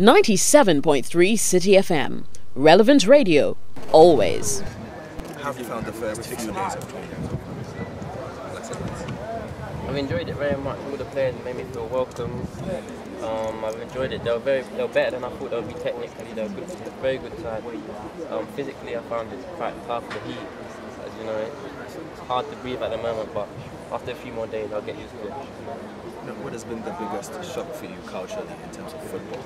97.3 Citi FM. Relevant radio. Always. How have you found the first few days of training? I've enjoyed it very much. All the players made me feel welcome. Um, I've enjoyed it. They were very, they were better than I thought they would be technically. They were good, very good side. Um, physically, I found it quite tough. The heat, as you know, it's, hard to breathe at the moment. But after a few more days, I'll get used to it. Now, what has been the biggest shock for you culturally in terms of football,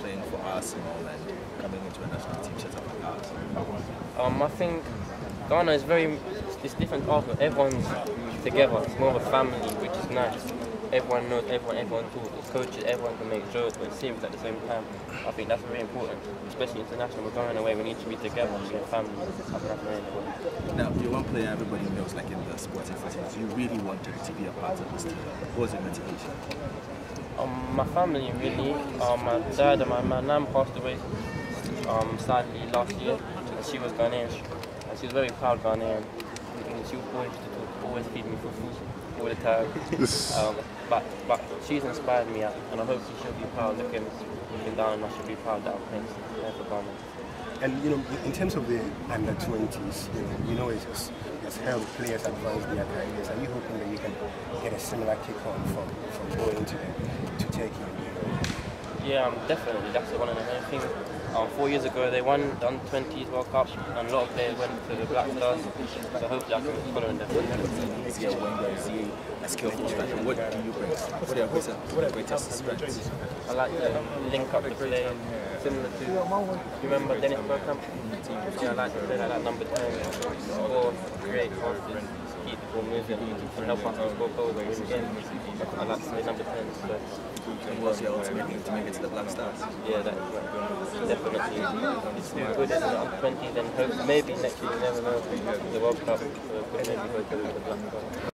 playing for Arsenal and coming into a national team setup like ours? Um, I think Ghana is very, it's different Everyone's together. It's more of a family, which is nice. Everyone knows everyone, everyone talks, coaches, everyone can make jokes but serious at the same time. I think that's very important, especially international. We're going away, we need to be together, be a family. I think that's very important. Now, you're one player everybody knows, like in the sporting facilities. You really wanted to be a part of this team. What was your motivation? Um, my family really. Um, my dad and my, my nan passed away um, sadly last year. She was Ghanaian and she was very proud Ghanaian. And she always used to talk, always feed me for food all the time. um, but but she's inspired me and I hope she'll be proud looking looking down and I should be proud that I'm playing for Ghana. And you know, in terms of the under 20s, you know, we know it's, it's helped players advance their careers. Are you hoping that you can get a similar kick on from, from going to to Turkey? Yeah, um, definitely. That's the one the main things. Um, four years ago, they won the under 20s World Cup, and a lot of players went to the Black Stars. So hopefully, I can follow in their footsteps. Is he a skillful striker? What do you bring? What are your greatest, what are your greatest strengths? I like to link up the play, similar to, you remember Dennis Bergkamp? Yeah, I like to play like that number 10, score, create passes, keep the ball moving, and help us to score goals and win games. I like to play number 10, so And what's your ultimate aim to make it to the Black Stars? yeah, right. definitely. It's good in the under 20s and hope maybe next year, you never know, the World Cup, so could maybe go to the Black Stars.